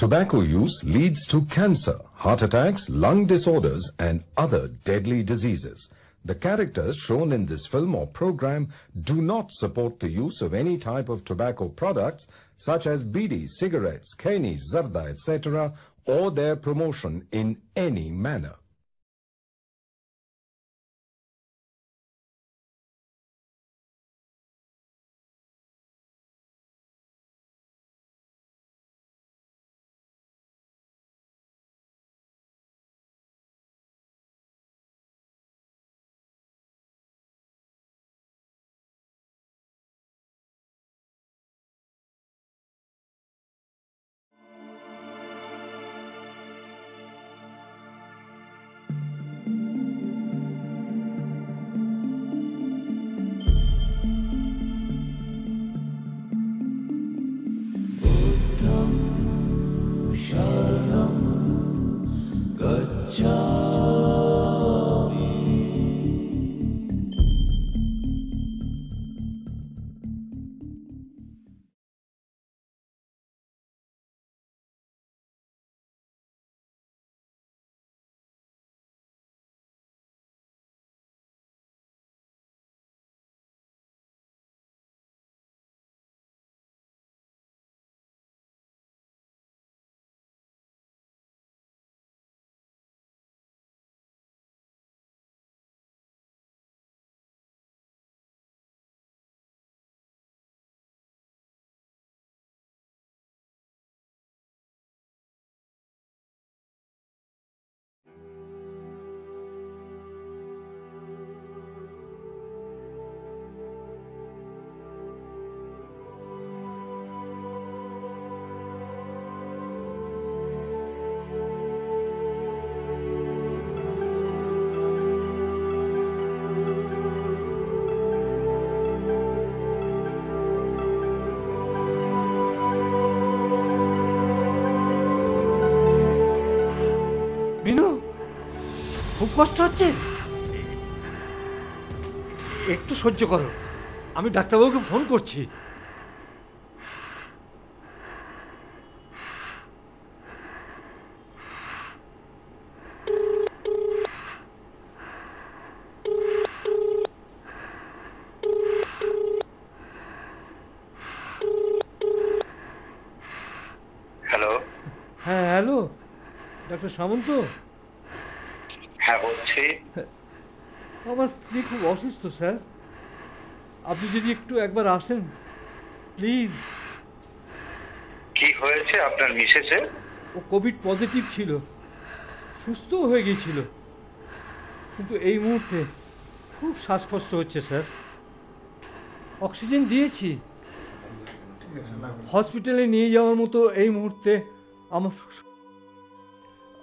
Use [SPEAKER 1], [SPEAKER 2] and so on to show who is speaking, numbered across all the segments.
[SPEAKER 1] Tobacco use leads to cancer, heart attacks, lung disorders, and other deadly diseases. The characters shown in this film or program do not support the use of any type of tobacco products such as bidi, cigarettes, keni, zarda, etc., or their promotion in any manner.
[SPEAKER 2] কষ্ট হচ্ছে? একটু সহ্য করো। আমি ডাক্তারবাবুকে phone করছি।
[SPEAKER 3] Hello.
[SPEAKER 2] হ্যাঁ hello. Doctor Samanta
[SPEAKER 3] হ্যাঁ বলছি
[SPEAKER 2] আমার স্ত্রী খুব অসুস্থ স্যার। আপনি যদি একটু একবার আসেন প্লিজ।
[SPEAKER 3] কি হয়েছে আপনার মিসেসের?
[SPEAKER 2] ও কোভিড পজিটিভ ছিল সুস্থও হয়ে গিয়েছিল। কিন্তু এই মুহূর্তে খুব শ্বাসকষ্ট হচ্ছে স্যার। অক্সিজেন দিয়েছি। হসপিটালে নিয়ে যাওয়ার মতো এই মুহূর্তে আমার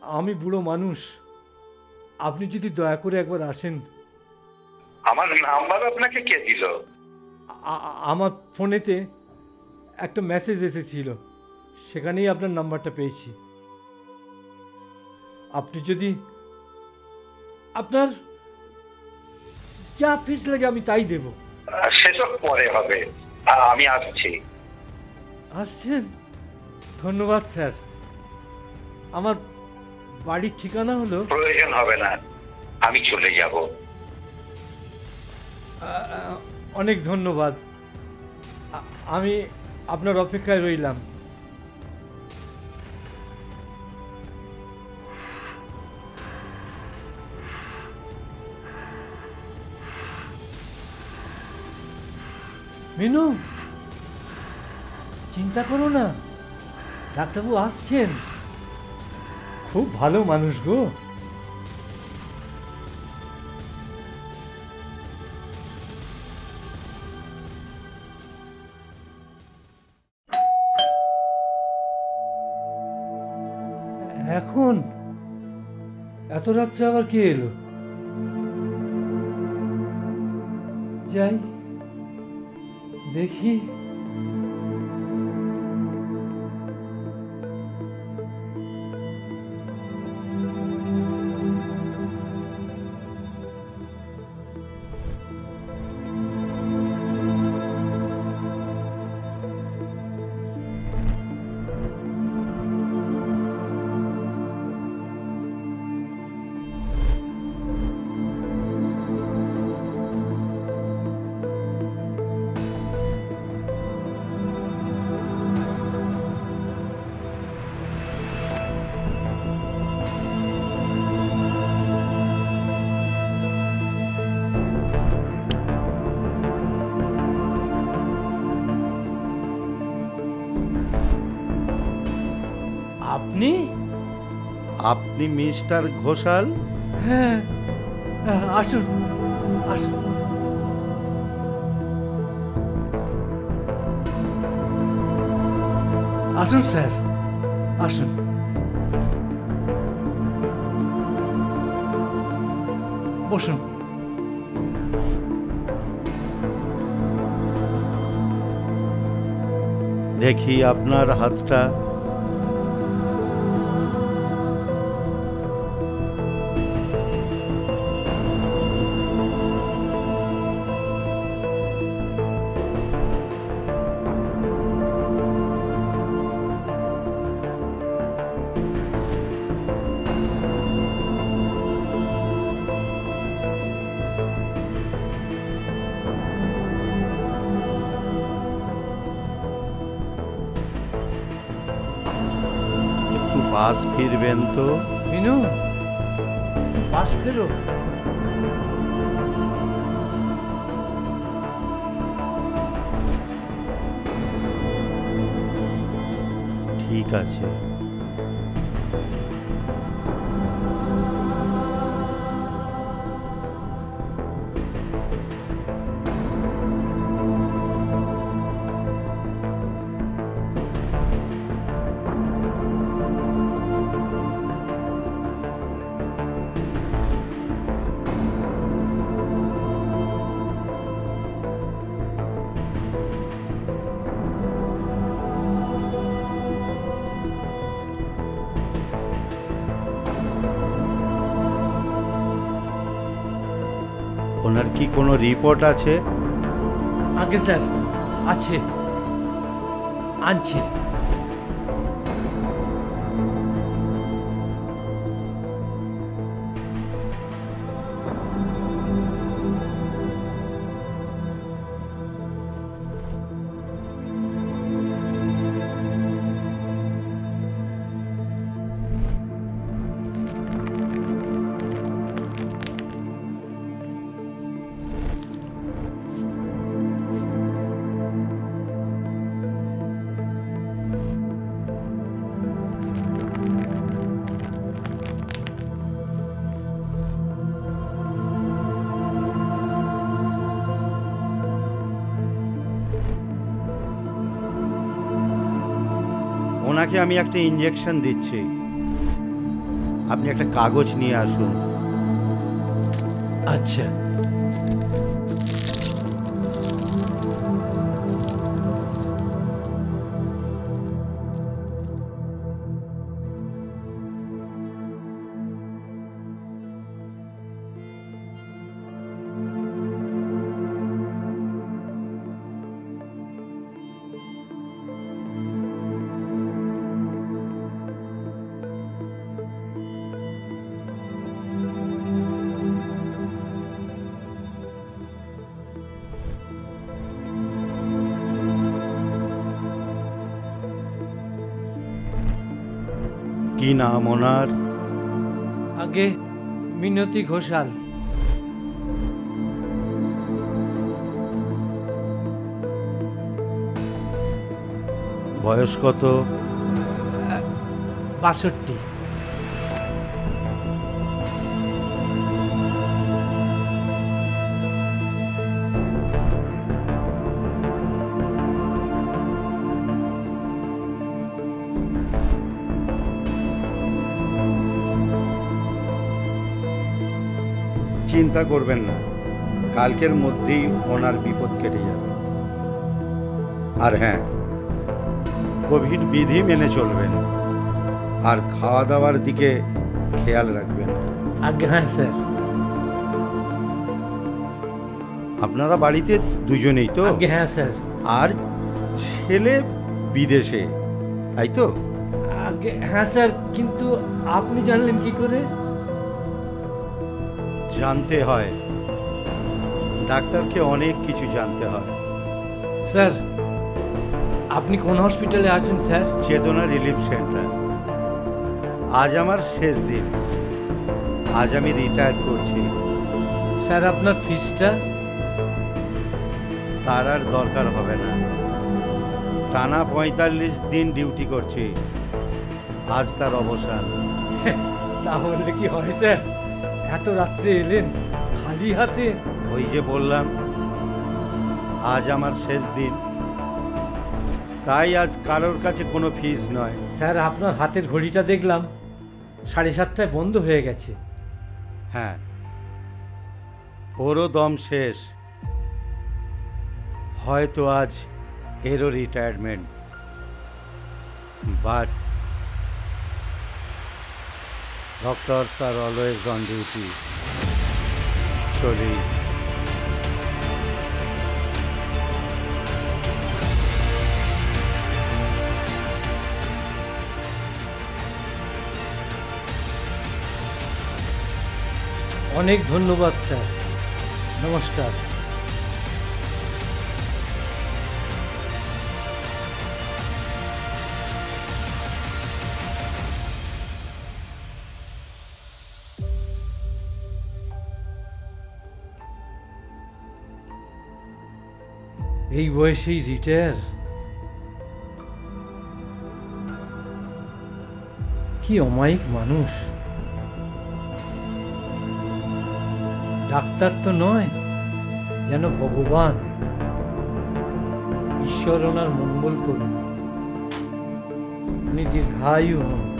[SPEAKER 2] আমি বুড়ো মানুষ। আপনি যদি দয়া করে একবার আসেন
[SPEAKER 3] আমার নাম্বার আপনাকে কে দিল?
[SPEAKER 2] আমার ফোনেতে একটা মেসেজ এসেছিল। সেখানেই আপনার নাম্বারটা পেয়েছি। আপনি যদি আপনার যা ফিস লাগে আমি তাই দেব।
[SPEAKER 3] সেসব পরে হবে। আমি আসছি।
[SPEAKER 2] আসছেন? ধন্যবাদ স্যার। আমার বাড়ির ঠিকানা হলো
[SPEAKER 3] প্রয়োজন হবে না। আমি চলে যাব।
[SPEAKER 2] অনেক ধন্যবাদ। আমি আপনার অপেক্ষায় রইলাম। মিনু, চিন্তা করো না। ডাক্তারবাবু আসছেন। খুব ভালো মানুষ গো। এত রাত্রে আবার কে এলো? যাই দেখি। আপনি
[SPEAKER 4] মিস্টার ঘোষাল?
[SPEAKER 2] হ্যাঁ হ্যাঁ, আসুন আসুন। আসুন স্যার আসুন। বসুন।
[SPEAKER 4] দেখি আপনার হাতটা। পাশ ফিরবেন তো?
[SPEAKER 2] মিনু পাশ ফেরো।
[SPEAKER 4] ঠিক আছে। কি কোনো রিপোর্ট আছে?
[SPEAKER 2] আগে স্যার আছে। আনছি।
[SPEAKER 4] ওনাকে আমি একটা ইঞ্জেকশন দিচ্ছি। আপনি একটা কাগজ নিয়ে আসুন।
[SPEAKER 2] আচ্ছা।
[SPEAKER 4] কি নাম ওনার?
[SPEAKER 2] আগে মিনতি ঘোষাল।
[SPEAKER 4] বয়স কত?
[SPEAKER 2] বাষট্টি।
[SPEAKER 4] চিন্তা করবেন না। কালকের মধ্যেই ওনার বিপদ কেটে যাবে। আর হ্যাঁ কোভিড বিধি মেনে চলবেন। আর খাওয়া দাওয়ার দিকে খেয়াল রাখবেন।
[SPEAKER 2] হ্যাঁ স্যার।
[SPEAKER 4] আপনারা বাড়িতে দুজনেই তো?
[SPEAKER 2] হ্যাঁ স্যার।
[SPEAKER 4] আর ছেলে বিদেশে তাই তো?
[SPEAKER 2] হ্যাঁ স্যার কিন্তু আপনি জানলেন কি করে?
[SPEAKER 4] জানতে হয়। ডাক্তারকে অনেক কিছু জানতে হয়।
[SPEAKER 2] স্যার আপনি কোন হসপিটালে আছেন স্যার?
[SPEAKER 4] চেতনা রিলিফ সেন্টার। আজ আমার শেষ দিন। আজ আমি রিটায়ার করছি।
[SPEAKER 2] স্যার আপনার ফিসটা
[SPEAKER 4] তার আর দরকার হবে না। টানা পঁয়তাল্লিশ দিন ডিউটি করছি। আজ তার অবসান।
[SPEAKER 2] বললে কি হয় স্যার? এত রাত্রে এলেন? খালি হাতে?
[SPEAKER 4] ওই যে বললাম আজ আমার শেষ দিন। তাই আজ কারোর কাছে কোনো ফিস নয়।
[SPEAKER 2] স্যার আপনার হাতের ঘড়িটা দেখলাম। সাড়ে সাতটায় বন্ধ হয়ে গেছে।
[SPEAKER 4] হ্যাঁ। ওরও দম শেষ। হয়তো আজ এরও retirement but doctors are always on duty চলি
[SPEAKER 2] অনেক ধন্যবাদ স্যার। নমস্কার। এই বয়সেই রিটায়ার কি অমায়িক মানুষ। ডাক্তার তো নয়, যেন ভগবান ঈশ্বর ওনার মঙ্গল করুন। উনি দীর্ঘায়ু হন।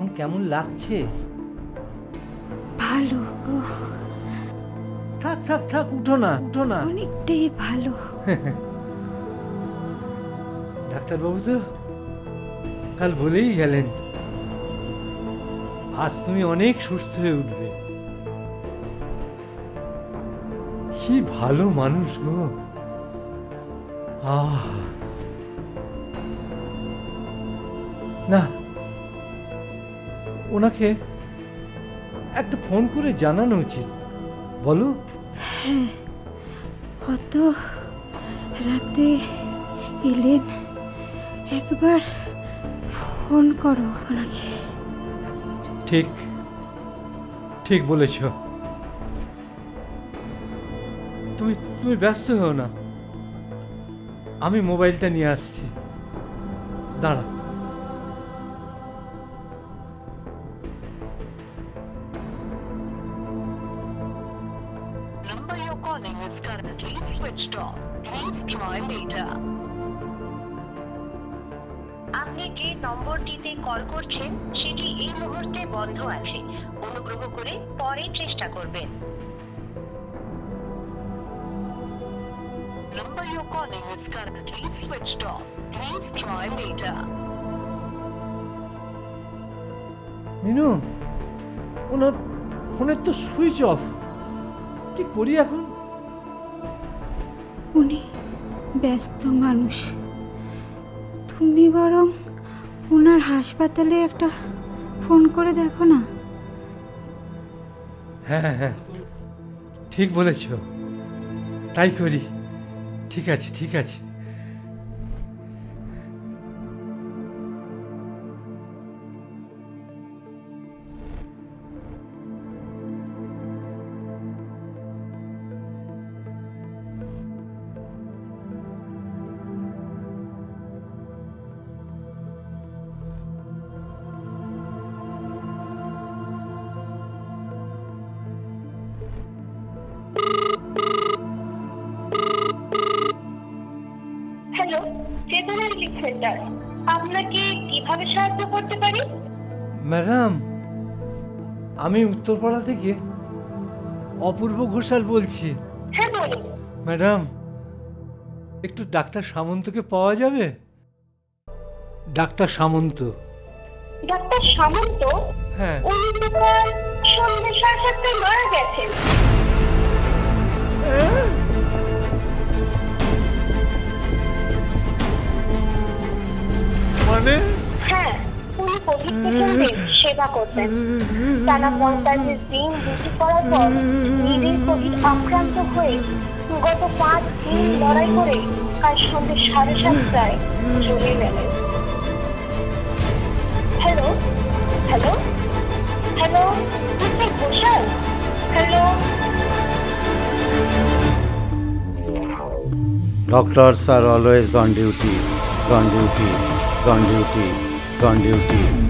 [SPEAKER 2] এখন কেমন লাগছে?
[SPEAKER 5] ভালো গো।
[SPEAKER 2] থাক থাক থাক উঠো না উঠো না।
[SPEAKER 5] অনেকটাই ভালো।
[SPEAKER 2] ডাক্তারবাবু তো কাল বলেই গেলেন। আজ তুমি অনেক সুস্থ হয়ে উঠবে। কি ভালো মানুষ গো। আহ। না ওনাকে একটা ফোন করে জানানো উচিত। বলো।
[SPEAKER 5] অত রাতে এলেন একবার ফোন করো ওনাকে।
[SPEAKER 2] ঠিক ঠিক বলেছ। তুমি তুমি ব্যস্ত হও না। আমি মোবাইলটা নিয়ে আসছি। দাঁড়া
[SPEAKER 6] number you're calling is currently switched off. Please try later.
[SPEAKER 2] Minu ওনার ফোনের তো সুইচ অফ কি করি এখন?
[SPEAKER 5] উনি ব্যস্ত মানুষ। তুমি বরং ওনার হাসপাতালে একটা ফোন করে দেখো না।
[SPEAKER 2] হ্যাঁ হ্যাঁ। ঠিক বলেছ। তাই করি। ঠিক আছে ঠিক আছে।
[SPEAKER 7] সেন্টার আপনাকে কীভাবে সাহায্য করতে পারি?
[SPEAKER 2] ম্যাডাম আমি উত্তরপাড়া থেকে অপূর্ব ঘোষাল বলছি।
[SPEAKER 7] হ্যাঁ বলুন।
[SPEAKER 2] ম্যাডাম একটু ডাক্তার সামন্তকে পাওয়া যাবে? ডাক্তার সামন্ত।
[SPEAKER 7] ডাক্তার সামন্ত?
[SPEAKER 2] হ্যাঁ।
[SPEAKER 7] উনি তো সন্ধ্যে সাড়ে সাতটায় মারা গেছেন। উনি কোভিড সেবা করতেন টানা পঞ্চাশ দিন ডিউটি করার পর নিজেই কোভিড আক্রান্ত হয়ে গত পাঁচ দিন লড়াই করে কাল সন্ধ্যে সাড়ে সাতটায় চলে গেলেন hello hello hello Ghoshal hello
[SPEAKER 4] Doctors are always on duty, on duty, on duty, on duty.